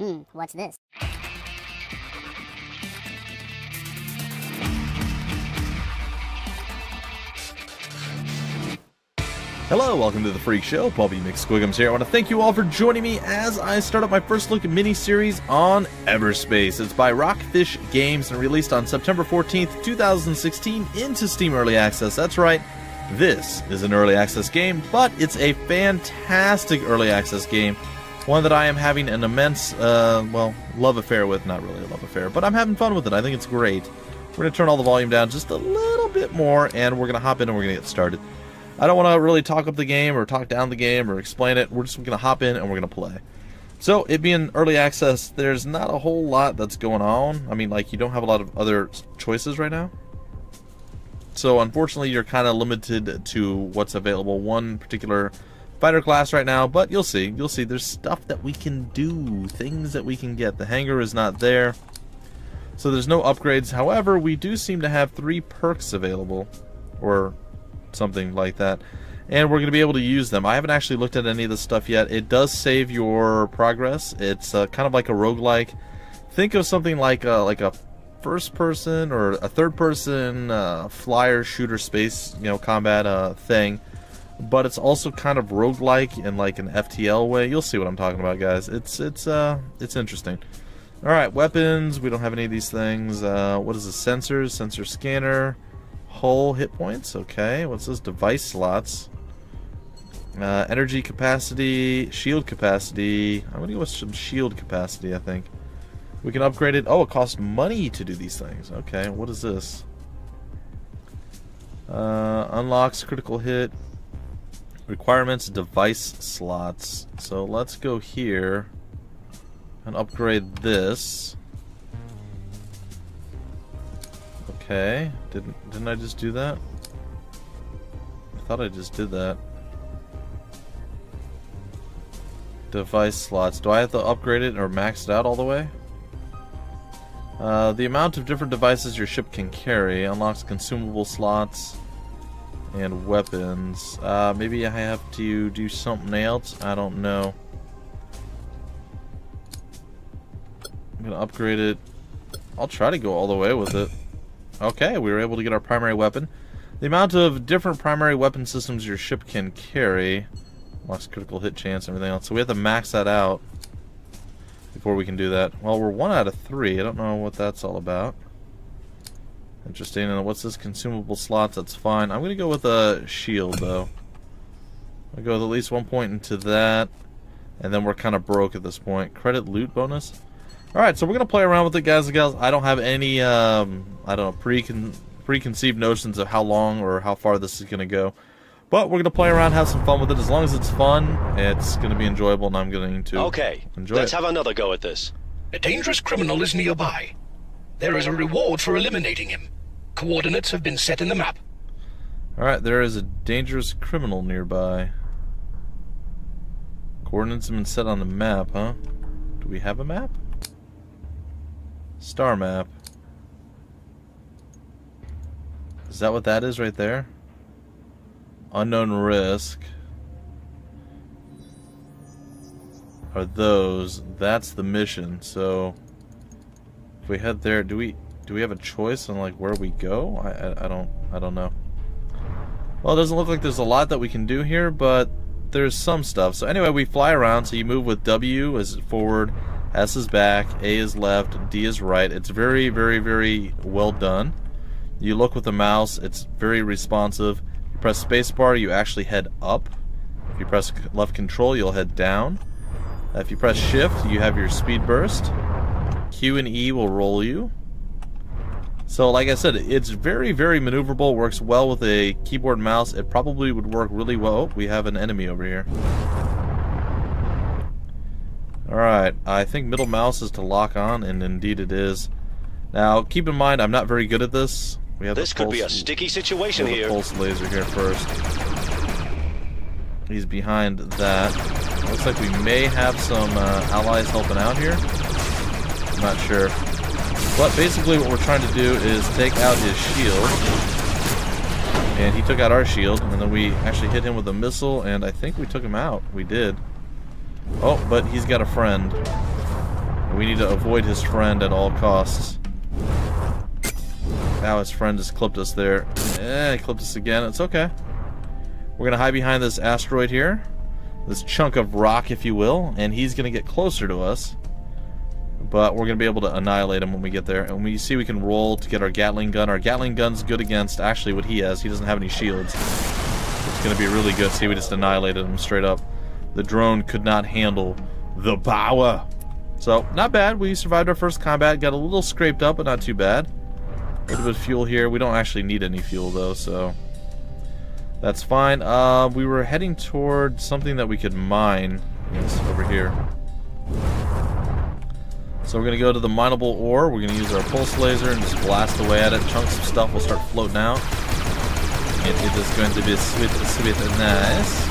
Hmm, what's this? Hello, welcome to the Phreak Show. Bumpy B. McSquigums here. I want to thank you all for joining me as I start up my first look mini-series on Everspace. It's by Rockfish Games and released on September 14th, 2016 into Steam Early Access. That's right, this is an early access game, but it's a fantastic early access game. One that I am having an immense, uh, well, love affair with. Not really a love affair, but I'm having fun with it. I think it's great. We're going to turn all the volume down just a little bit more, and we're going to hop in and we're going to get started. I don't want to really talk up the game or talk down the game or explain it. We're just going to hop in and we're going to play. So, it being early access, there's not a whole lot that's going on. I mean, like, you don't have a lot of other choices right now. So, unfortunately, you're kind of limited to what's available. One particular fighter class right now, but you'll see. You'll see there's stuff that we can do, things that we can get. The hangar is not there. So, there's no upgrades. However, we do seem to have three perks available. Or something like that. And we're going to be able to use them. I haven't actually looked at any of this stuff yet. It does save your progress. It's uh, kind of like a roguelike. Think of something like a, like a first person or a third person uh, flyer shooter space you know combat uh, thing but it's also kind of roguelike in like an FTL way you'll see what I'm talking about guys it's it's uh it's interesting alright weapons we don't have any of these things uh, what is the sensors sensor scanner Hull hit points, okay. What's this? Device slots. Uh, energy capacity, shield capacity. I'm gonna go with some shield capacity, I think. We can upgrade it. Oh, it costs money to do these things. Okay, what is this? Uh, unlocks critical hit. Requirements, device slots. So let's go here and upgrade this. Okay. Didn't didn't I just do that? I thought I just did that. Device slots. Do I have to upgrade it or max it out all the way? Uh, the amount of different devices your ship can carry unlocks consumable slots and weapons. Uh, maybe I have to do something else. I don't know. I'm gonna upgrade it. I'll try to go all the way with it. Okay, we were able to get our primary weapon. The amount of different primary weapon systems your ship can carry. Lost critical hit chance and everything else. So we have to max that out before we can do that. Well, we're one out of three. I don't know what that's all about. Interesting. And what's this? Consumable slots. That's fine. I'm going to go with a shield, though. I'll go with at least one point into that. And then we're kind of broke at this point. Credit loot bonus. Alright, so we're going to play around with it, guys and gals. I don't have any, um, I don't know, precon preconceived notions of how long or how far this is going to go. But we're going to play around, have some fun with it. As long as it's fun, it's going to be enjoyable, and I'm going to okay, enjoy let's it. have another go at this. A dangerous criminal is nearby. There is a reward for eliminating him. Coordinates have been set in the map. Alright, there is a dangerous criminal nearby. Coordinates have been set on the map, huh? Do we have a map? Star map. Is that what that is right there? Unknown risk. Are those? That's the mission. So if we head there, do we do we have a choice on like where we go? I, I, I don't I don't know. Well, it doesn't look like there's a lot that we can do here, but there's some stuff. So anyway, we fly around. So you move with W as forward, S is back, A is left, D is right. It's very, very, very well done. You look with the mouse, it's very responsive. You press spacebar, you actually head up. If you press left control, you'll head down. If you press shift, you have your speed burst. Q and E will roll you. So like I said, it's very, very maneuverable, works well with a keyboard mouse. It probably would work really well. Oh, we have an enemy over here. Alright, I think middle mouse is to lock on, and indeed it is. Now, keep in mind, I'm not very good at this. We have This could be a sticky situation we have here. pulse laser here first. He's behind that. Looks like we may have some uh, allies helping out here. I'm not sure. But basically what we're trying to do is take out his shield. And he took out our shield, and then we actually hit him with a missile, and I think we took him out. We did. Oh, but he's got a friend. We need to avoid his friend at all costs. Now his friend has clipped us there. Eh, he clipped us again. It's okay. We're going to hide behind this asteroid here. This chunk of rock, if you will. And he's going to get closer to us. But we're going to be able to annihilate him when we get there. And we see we can roll to get our Gatling gun. Our Gatling gun's good against actually what he has. He doesn't have any shields. It's going to be really good. See, we just annihilated him straight up. The drone could not handle the power. So, not bad. We survived our first combat. Got a little scraped up, but not too bad. A little bit of fuel here. We don't actually need any fuel, though, so... That's fine. Uh, we were heading toward something that we could mine. Over here. So we're going to go to the mineable ore. We're going to use our pulse laser and just blast away at it. Chunks of stuff will start floating out. And it is going to be sweet, sweet and nice.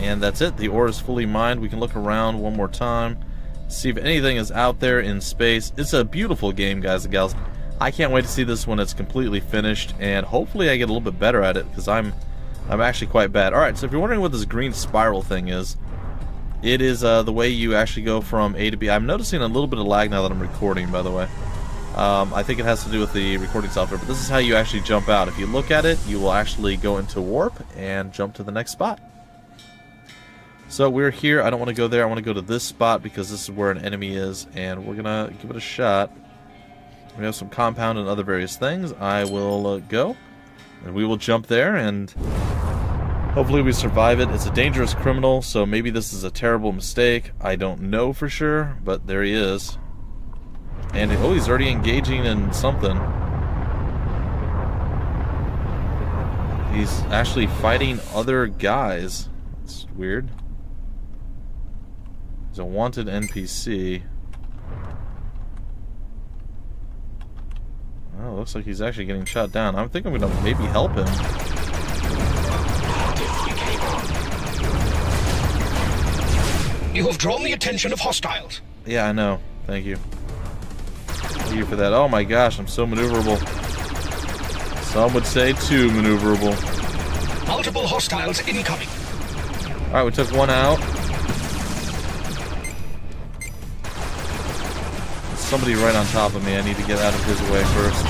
And that's it. The ore is fully mined. We can look around one more time. See if anything is out there in space. It's a beautiful game, guys and gals. I can't wait to see this when it's completely finished, and hopefully I get a little bit better at it, because I'm I'm actually quite bad. Alright, so if you're wondering what this green spiral thing is, it is uh, the way you actually go from A to B. I'm noticing a little bit of lag now that I'm recording, by the way. Um, I think it has to do with the recording software, but this is how you actually jump out. If you look at it, you will actually go into warp and jump to the next spot. So we're here. I don't want to go there. I want to go to this spot because this is where an enemy is, and we're going to give it a shot. We have some compound and other various things. I will uh, go, and we will jump there, and hopefully we survive it. It's a dangerous criminal, so maybe this is a terrible mistake. I don't know for sure, but there he is. And, oh, he's already engaging in something. He's actually fighting other guys. It's weird. He's a wanted NPC. Oh, looks like he's actually getting shot down. I think I'm gonna maybe help him. You have drawn the attention of hostiles. Yeah, I know. Thank you. Thank you for that. Oh my gosh, I'm so maneuverable. Some would say too maneuverable. Multiple hostiles incoming. Alright, we took one out. somebody right on top of me. I need to get out of his way first.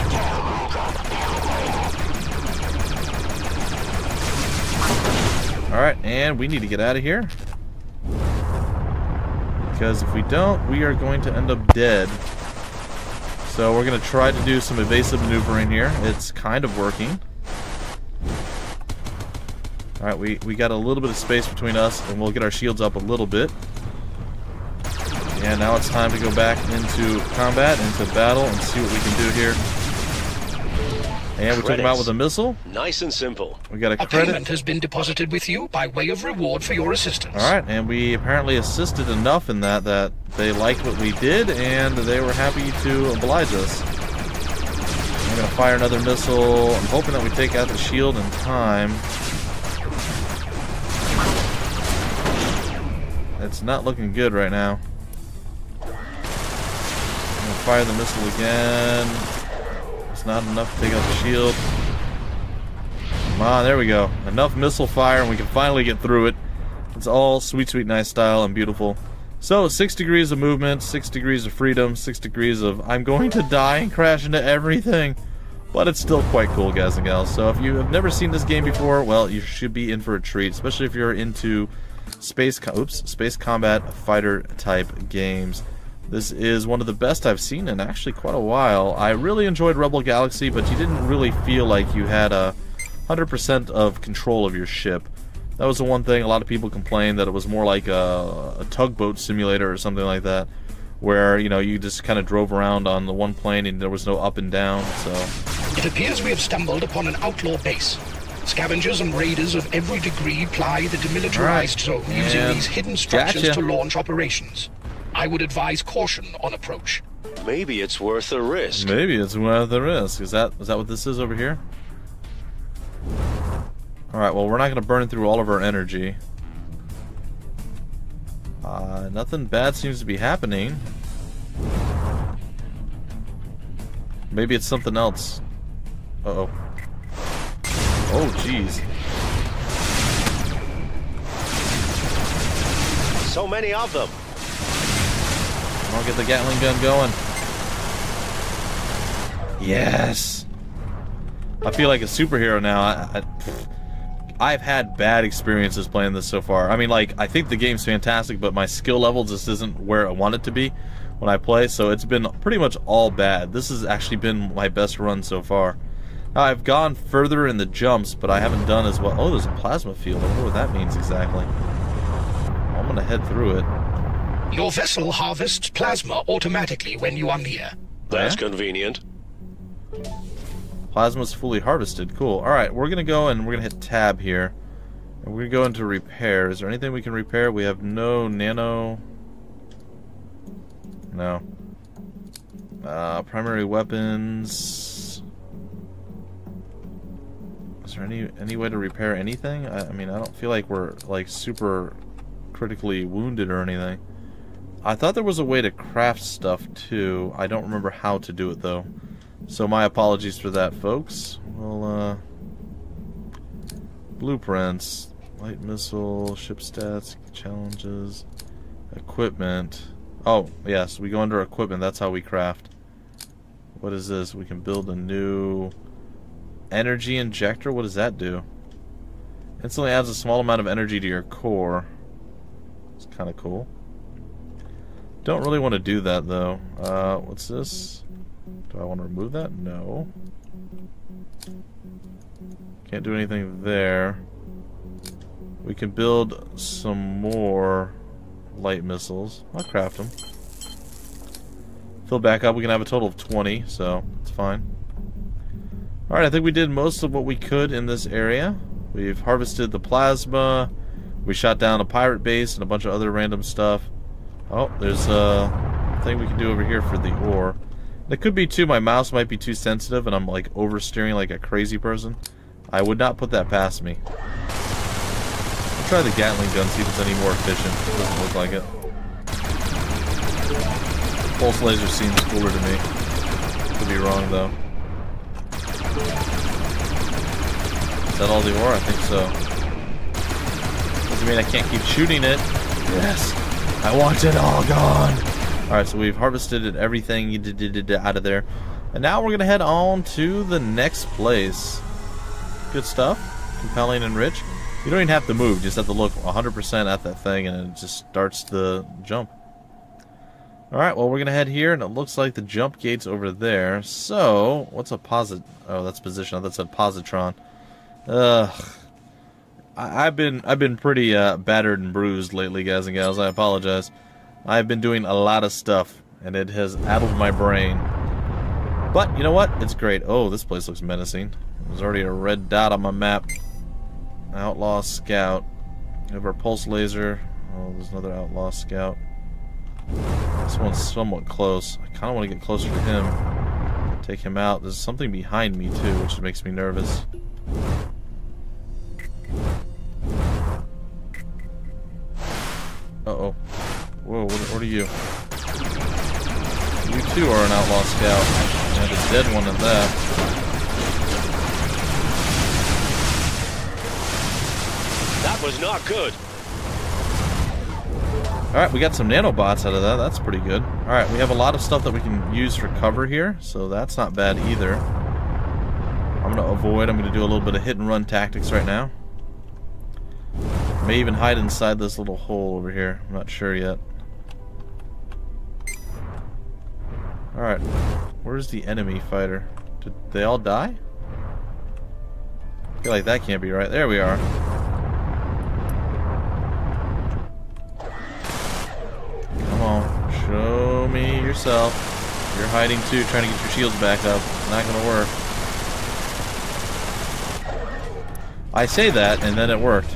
Alright, and we need to get out of here. Because if we don't, we are going to end up dead. So we're going to try to do some evasive maneuvering here. It's kind of working. Alright, we, we got a little bit of space between us, and we'll get our shields up a little bit. And now it's time to go back into combat, into battle, and see what we can do here. And we took him out with a missile. Nice and simple. We got a, A credit. payment has been deposited with you by way of reward for your assistance. Alright, and we apparently assisted enough in that that they liked what we did, and they were happy to oblige us. I'm gonna fire another missile. I'm hoping that we take out the shield in time. It's not looking good right now. I'm gonna fire the missile again. Not enough to take out the shield. Come on, there we go. Enough missile fire and we can finally get through it. It's all sweet, sweet, nice style and beautiful. So, six degrees of movement, six degrees of freedom, six degrees of I'm going to die and crash into everything. But it's still quite cool, guys and gals. So if you have never seen this game before, well, you should be in for a treat, especially if you're into space, oops, space combat fighter type games. This is one of the best I've seen in actually quite a while. I really enjoyed Rebel Galaxy, but you didn't really feel like you had a 100% of control of your ship. That was the one thing a lot of people complained that it was more like a, a tugboat simulator or something like that, where you know you just kind of drove around on the one plane and there was no up and down. So It appears we have stumbled upon an outlaw base. Scavengers and raiders of every degree ply the demilitarized Alright, zone using and these hidden structures gotcha. to launch operations. I would advise caution on approach. Maybe it's worth the risk. maybe it's worth the risk. Is that is that what this is over here? All right. Well, we're not going to burn through all of our energy. Uh, nothing bad seems to be happening. Maybe it's something else. Uh oh. Oh, jeez. So many of them. I'll get the Gatling gun going. Yes! I feel like a superhero now. I, I, I've had bad experiences playing this so far. I mean, like, I think the game's fantastic, but my skill level just isn't where I want it to be when I play, so it's been pretty much all bad. This has actually been my best run so far. I've gone further in the jumps, but I haven't done as well. Oh, there's a plasma field. I wonder what that means exactly. I'm gonna head through it. Your vessel harvests plasma automatically when you are near. That's Yeah? convenient. Plasma's fully harvested. Cool. Alright, we're gonna go and we're gonna hit tab here. And we're gonna go into repair. Is there anything we can repair? We have no nano. No. Uh, primary weapons. Is there any any way to repair anything? I, I mean, I don't feel like we're like super critically wounded or anything. I thought there was a way to craft stuff too. I don't remember how to do it though. So my apologies for that, folks. Well, uh, blueprints, light missile, ship stats, challenges, equipment. Oh, yes, we go under equipment. That's how we craft. What is this? We can build a new energy injector. What does that do? Instantly adds a small amount of energy to your core. It's kind of cool. Don't really want to do that though. Uh, what's this? Do I want to remove that? No. Can't do anything there. We can build some more light missiles. I'll craft them. Fill back up. We can have a total of 20, so it's fine. Alright, I think we did most of what we could in this area. We've harvested the plasma. We shot down a pirate base and a bunch of other random stuff. Oh, there's a thing we can do over here for the ore. It could be too, my mouse might be too sensitive and I'm like oversteering like a crazy person. I would not put that past me. I'll try the Gatling gun, see if it's any more efficient. It doesn't look like it. Pulse laser seems cooler to me. Could be wrong though. Is that all the ore? I think so. Doesn't mean I can't keep shooting it. Yes. I want it all gone. Alright, so we've harvested everything out of there. And now we're going to head on to the next place. Good stuff. Compelling and rich. You don't even have to move. Just have to look 100% at that thing and it just starts the jump. Alright, well we're going to head here and it looks like the jump gate's over there. So, what's a posit... Oh, that's position. That's a positron. Ugh. I, I've been I've been pretty uh, battered and bruised lately, guys and gals. I apologize. I've been doing a lot of stuff, and it has addled my brain. But you know what? It's great. Oh, this place looks menacing. There's already a red dot on my map. Outlaw Scout. We have our pulse laser. Oh, there's another Outlaw Scout. This one's somewhat close. I kind of want to get closer to him. Take him out. There's something behind me, too, which makes me nervous. What, are you? You too are an outlaw scout. And a dead one at that. That was not good. Alright, we got some nanobots out of that. That's pretty good. Alright, we have a lot of stuff that we can use for cover here, so that's not bad either. I'm going to avoid. I'm going to do a little bit of hit and run tactics right now. May even hide inside this little hole over here. I'm not sure yet. Alright, where's the enemy fighter? Did they all die? I feel like that can't be right. There we are. Come on, show me yourself. You're hiding too, trying to get your shields back up. Not gonna work. I say that, and then it worked.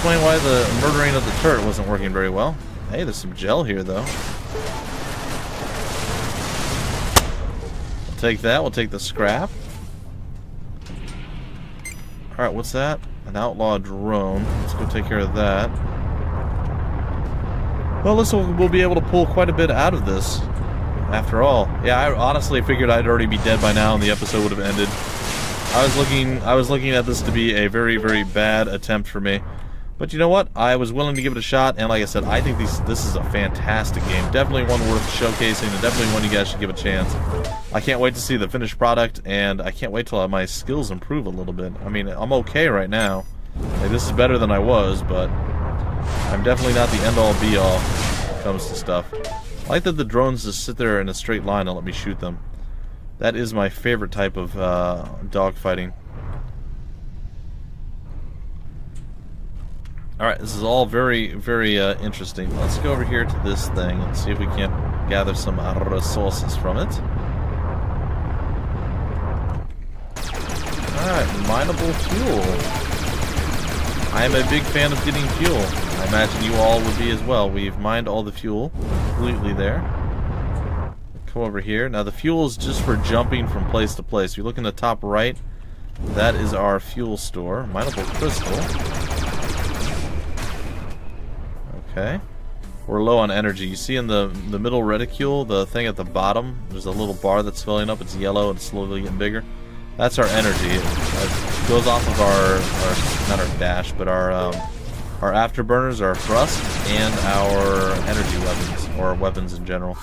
Explain why the murdering of the turret wasn't working very well. Hey, there's some gel here, though. We'll take that. We'll take the scrap. Alright, what's that? An outlaw drone. Let's go take care of that. Well, looks like we'll be able to pull quite a bit out of this. After all, yeah, I honestly figured I'd already be dead by now and the episode would have ended. I was looking, I was looking at this to be a very, very bad attempt for me. But you know what? I was willing to give it a shot, and like I said, I think these, this is a fantastic game. Definitely one worth showcasing, and definitely one you guys should give a chance. I can't wait to see the finished product, and I can't wait till my skills improve a little bit. I mean, I'm okay right now. Like, this is better than I was, but I'm definitely not the end-all, be-all when it comes to stuff. I like that the drones just sit there in a straight line and let me shoot them. That is my favorite type of uh, dogfighting. Alright, this is all very, very uh, interesting. Let's go over here to this thing and see if we can gather some resources from it. Alright, mineable fuel. I am a big fan of getting fuel. I imagine you all would be as well. We've mined all the fuel completely there. Come over here. Now the fuel is just for jumping from place to place. If you look in the top right, that is our fuel store. Mineable crystal. Okay. We're low on energy. You see in the the middle reticule, the thing at the bottom, there's a little bar that's filling up. It's yellow and slowly getting bigger. That's our energy. It, it goes off of our, our, not our dash, but our um, our afterburners, our thrust, and our energy weapons, or weapons in general.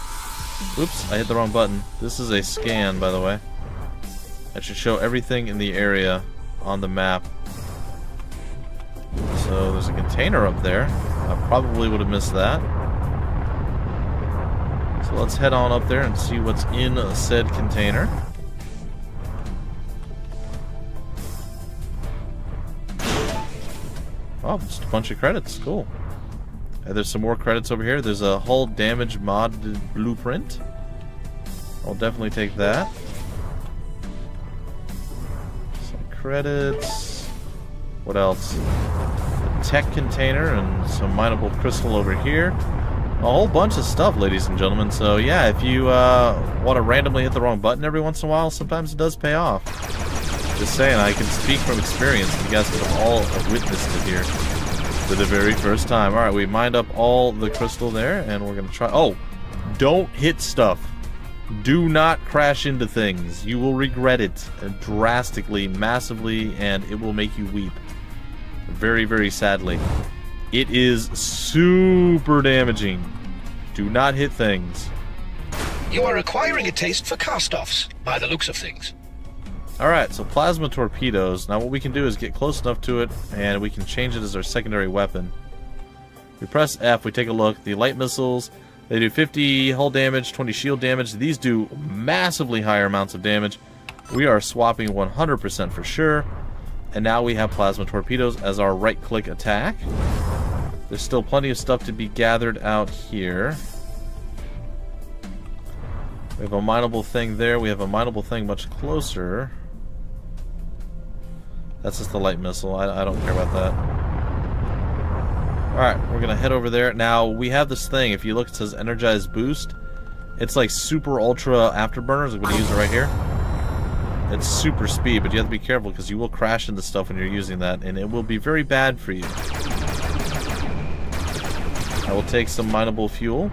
Oops, I hit the wrong button. This is a scan, by the way. That should show everything in the area on the map. So there's a container up there. I probably would have missed that. So let's head on up there and see what's in said container. Oh, just a bunch of credits. Cool. And there's some more credits over here. There's a hull damage mod blueprint. I'll definitely take that. Some credits. What else? Tech container and some mineable crystal over here. A whole bunch of stuff, ladies and gentlemen. So yeah, if you uh, want to randomly hit the wrong button every once in a while, sometimes it does pay off. Just saying, I can speak from experience. You guys have all witnessed it here for the very first time. All right, we mined up all the crystal there, and we're gonna try. Oh, don't hit stuff. Do not crash into things. You will regret it drastically, massively, and it will make you weep very, very sadly. It is super damaging. Do not hit things. You are acquiring a taste for cast-offs, by the looks of things. Alright, so plasma torpedoes. Now what we can do is get close enough to it, and we can change it as our secondary weapon. We press F, we take a look. The light missiles, they do 50 hull damage, 20 shield damage. These do massively higher amounts of damage. We are swapping 100% for sure. And now we have plasma torpedoes as our right-click attack. There's still plenty of stuff to be gathered out here. We have a mineable thing there. We have a mineable thing much closer. That's just the light missile. I, I don't care about that. Alright, we're going to head over there. Now, we have this thing. If you look, it says Energized Boost. It's like super ultra afterburners. I'm going to use it right here. It's super speed, but you have to be careful because you will crash into stuff when you're using that, and it will be very bad for you. I will take some mineable fuel,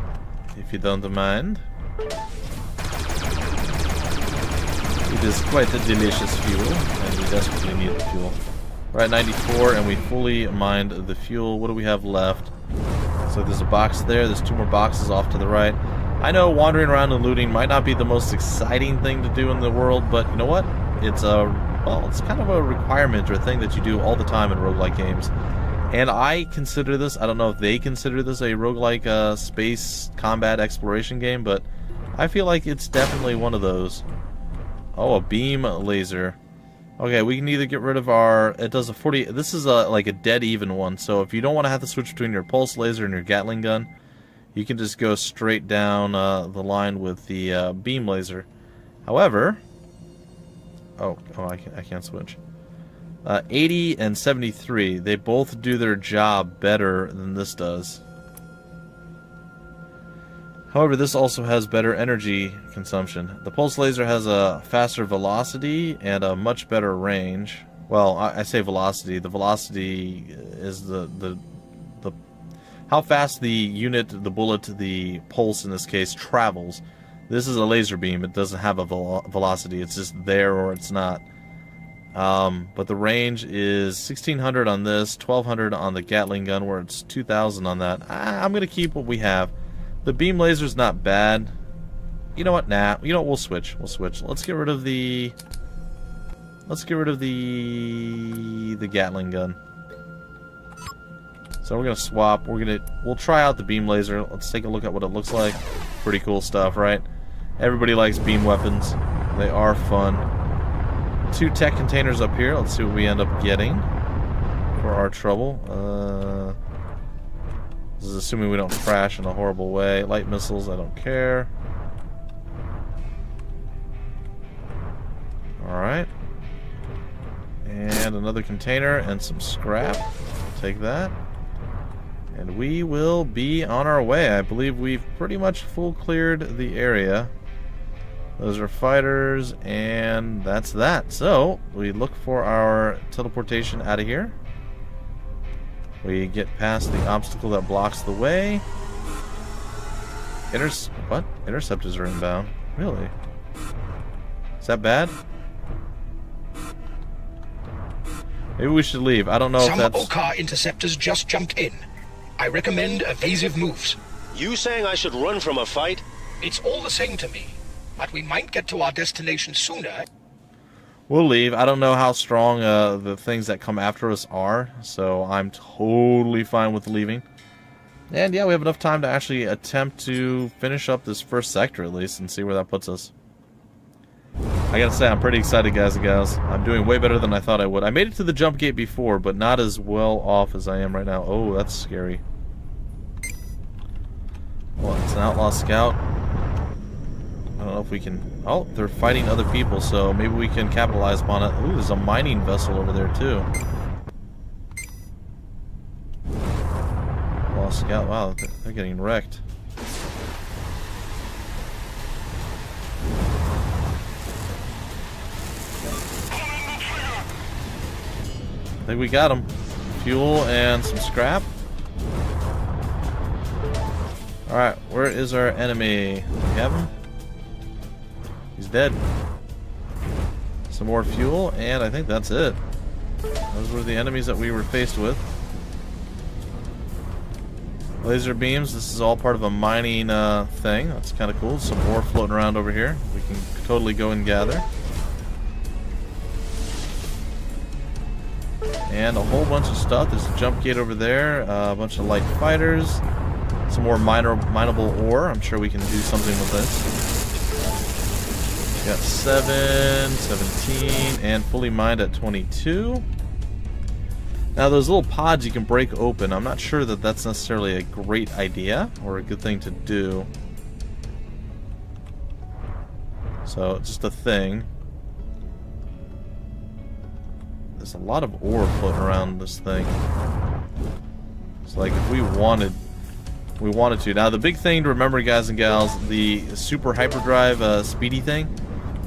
if you don't mind. It is quite a delicious fuel, and we desperately need the fuel. We're at 94, and we fully mined the fuel. What do we have left? So there's a box there. There's two more boxes off to the right. I know wandering around and looting might not be the most exciting thing to do in the world, but you know what? It's a well, it's kind of a requirement or a thing that you do all the time in roguelike games. And I consider this, I don't know if they consider this a roguelike uh, space combat exploration game, but I feel like it's definitely one of those. Oh, a beam laser. Okay, we can either get rid of our... It does a 40... This is a like a dead even one, so if you don't want to have to switch between your pulse laser and your Gatling gun, you can just go straight down uh, the line with the uh, beam laser. However, oh, oh, I can't, I can't switch. Uh, 80 and 73, they both do their job better than this does. However, this also has better energy consumption. The pulse laser has a faster velocity and a much better range. Well, I, I say velocity. The velocity is the, the how fast the unit, the bullet, the pulse in this case, travels. This is a laser beam. It doesn't have a vel velocity. It's just there or it's not. Um, but the range is 1600 on this, 1200 on the Gatling gun, where it's 2000 on that. I, I'm going to keep what we have. The beam laser's not bad. You know what? Nah. You know what? We'll switch. We'll switch. Let's get rid of the... Let's get rid of the... the Gatling gun. So we're to swap. We're to... We'll try out the beam laser. Let's take a look at what it looks like. Pretty cool stuff, right? Everybody likes beam weapons. They are fun two tech containers up here. Let's see what we end up getting for our trouble. Uh, this is assuming we don't crash in a horrible way. Light missiles, I don't care. Alright. And another container and some scrap. Take that. And we will be on our way. I believe we've pretty much full cleared the area. Those are fighters, and that's that. So, we look for our teleportation out of here. We get past the obstacle that blocks the way. Inter what? Interceptors are inbound. Really? Is that bad? Maybe we should leave. I don't know Some if that's... Okkar interceptors just jumped in. I recommend evasive moves. You saying I should run from a fight? It's all the same to me but we might get to our destination sooner. We'll leave. I don't know how strong uh, the things that come after us are, so I'm totally fine with leaving. And yeah, we have enough time to actually attempt to finish up this first sector at least and see where that puts us. I gotta say, I'm pretty excited, guys and gals. I'm doing way better than I thought I would. I made it to the jump gate before, but not as well off as I am right now. Oh, that's scary. Well, it's an outlaw scout. I don't know if we can... Oh, they're fighting other people, so maybe we can capitalize upon it. Ooh, there's a mining vessel over there, too. Outlaw scout. Wow, they're getting wrecked. I think we got them. Fuel and some scrap. Alright, where is our enemy? We have him? He's dead. Some more fuel, and I think that's it. Those were the enemies that we were faced with. Laser beams, this is all part of a mining uh, thing. That's kind of cool. Some ore floating around over here. We can totally go and gather. And a whole bunch of stuff. There's a jump gate over there. Uh, a bunch of light fighters. Some more minor, mineable ore. I'm sure we can do something with this. Got 7, 17, and fully mined at 22. Now those little pods you can break open, I'm not sure that that's necessarily a great idea or a good thing to do. So, just a thing. There's a lot of ore floating around this thing. It's like if we wanted we wanted to. Now the big thing to remember guys and gals, the super hyperdrive uh, speedy thing,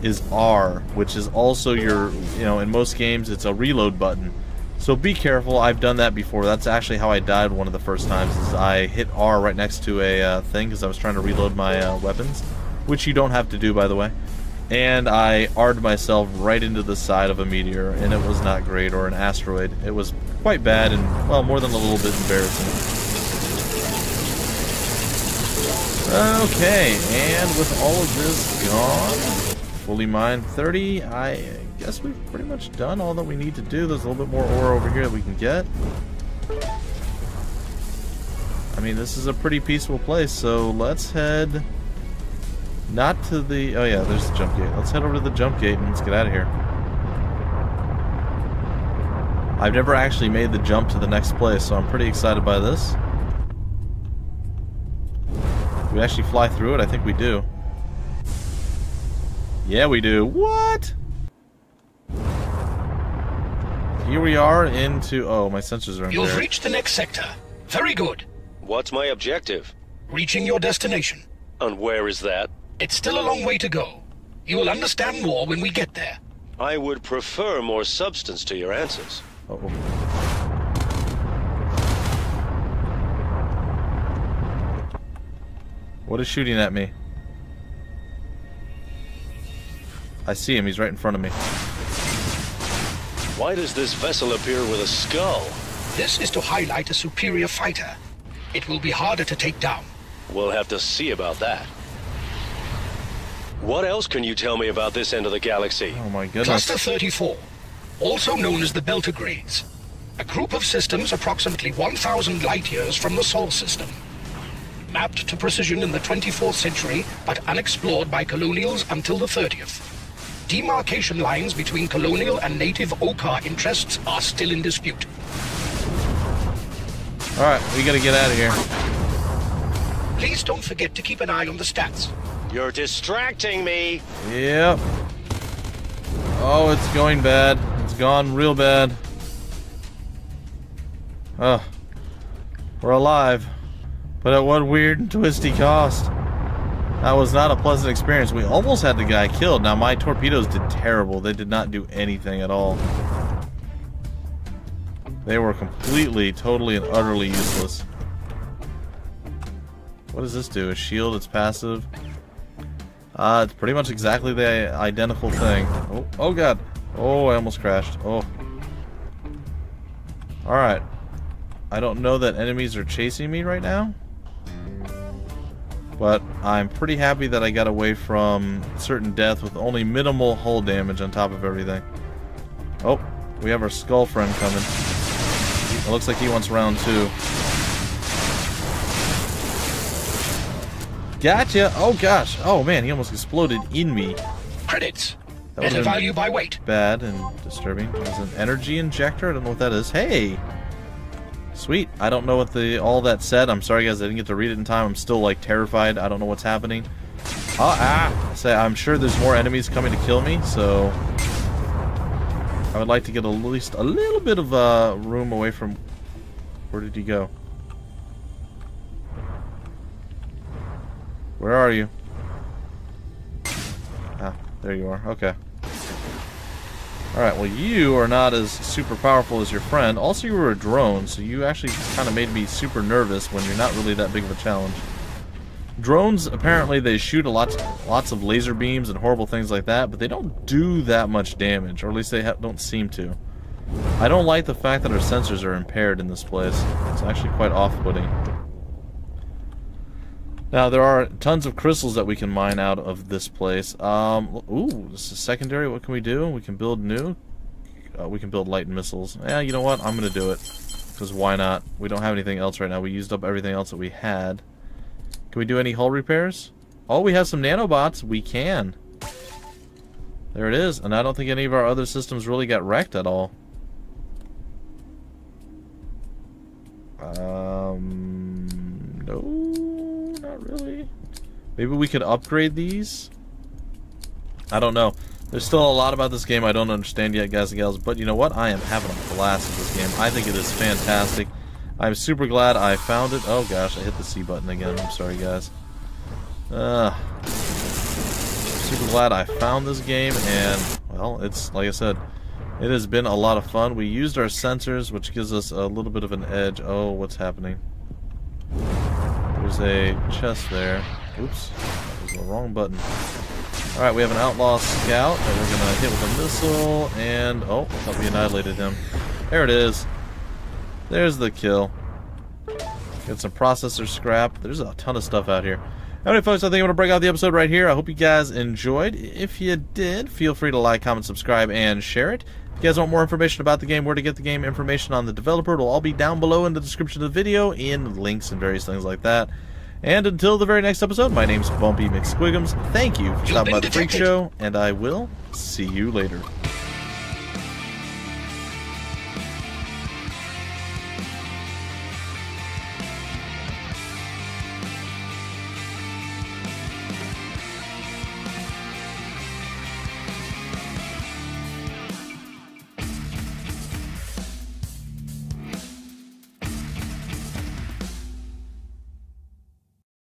is R, which is also your, you know, in most games it's a reload button. So be careful. I've done that before. That's actually how I died one of the first times. Is I hit R right next to a uh, thing because I was trying to reload my uh, weapons, which you don't have to do, by the way. And I R'd myself right into the side of a meteor, and it was not great, or an asteroid. It was quite bad and, well, more than a little bit embarrassing. Okay, and with all of this gone, fully mined 30. I guess we've pretty much done all that we need to do. There's a little bit more ore over here that we can get. I mean, this is a pretty peaceful place, so let's head not to the... Oh yeah, there's the jump gate. Let's head over to the jump gate and let's get out of here. I've never actually made the jump to the next place, so I'm pretty excited by this. Do we actually fly through it? I think we do. Yeah, we do. What? Here we are into... Oh, my sensors are in You've there. reached the next sector. Very good. What's my objective? Reaching your destination. And where is that? It's still a long way to go. You will understand more when we get there. I would prefer more substance to your answers. Uh -oh. What is shooting at me? I see him. He's right in front of me. Why does this vessel appear with a skull? This is to highlight a superior fighter. It will be harder to take down. We'll have to see about that. What else can you tell me about this end of the galaxy? Oh my goodness. Cluster 34, also known as the Beltagrades. A group of systems approximately 1,000 light years from the Sol system. Mapped to precision in the 24th century, but unexplored by colonials until the 30th. Demarcation lines between colonial and native Okkar interests are still in dispute. Alright, we gotta get out of here. Please don't forget to keep an eye on the stats. You're distracting me. Yep. Oh, it's going bad. It's gone real bad. Oh. We're alive. But at what weird and twisty cost. That was not a pleasant experience. We almost had the guy killed. Now, my torpedoes did terrible. They did not do anything at all. They were completely, totally, and utterly useless. What does this do? A shield, it's passive. Uh, it's pretty much exactly the identical thing. Oh, oh god. Oh, I almost crashed. Oh. Alright. I don't know that enemies are chasing me right now. But I'm pretty happy that I got away from certain death with only minimal hull damage on top of everything. Oh, we have our skull friend coming. It looks like he wants round two. Gotcha! Oh gosh! Oh man, he almost exploded in me. Credits. That was a- value by weight. Bad and disturbing. There's an energy injector. I don't know what that is. Hey! Sweet. I don't know what the all that said. I'm sorry guys, I didn't get to read it in time. I'm still like terrified. I don't know what's happening. Oh, ah! Say, I'm sure there's more enemies coming to kill me, so I would like to get at least a little bit of uh, room away from. Where did he go? Where are you? Ah, there you are. Okay. Alright, well you are not as super powerful as your friend. Also, you were a drone, so you actually kind of made me super nervous when you're not really that big of a challenge. Drones, apparently, they shoot a lot, lots of laser beams and horrible things like that, but they don't do that much damage, or at least they don't seem to. I don't like the fact that our sensors are impaired in this place. It's actually quite off-putting. Now, there are tons of crystals that we can mine out of this place. Um, ooh, this is secondary. What can we do? We can build new. Uh, we can build light missiles. Yeah, you know what? I'm going to do it. Because why not? We don't have anything else right now. We used up everything else that we had. Can we do any hull repairs? Oh, we have some nanobots. We can. There it is. And I don't think any of our other systems really got wrecked at all. Um, no, not really. Maybe we could upgrade these? I don't know. There's still a lot about this game I don't understand yet, guys and gals, but you know what? I am having a blast with this game. I think it is fantastic. I'm super glad I found it. Oh gosh, I hit the C button again. I'm sorry, guys. Uh, super glad I found this game, and, well, it's, like I said, it has been a lot of fun. We used our sensors, which gives us a little bit of an edge. Oh, what's happening? There's a chest there. Oops, that was the wrong button. Alright, we have an outlaw scout that we're gonna hit with a missile, and oh, I thought we annihilated him. There it is. There's the kill. Get some processor scrap. There's a ton of stuff out here. Anyway, folks, I think I'm going to break out the episode right here. I hope you guys enjoyed. If you did, feel free to like, comment, subscribe, and share it. If you guys want more information about the game, where to get the game, information on the developer, it'll all be down below in the description of the video, in links and various things like that. And until the very next episode, my name's Bumpy McSquigums. Thank you for stopping by the Phreak. Show, and I will see you later.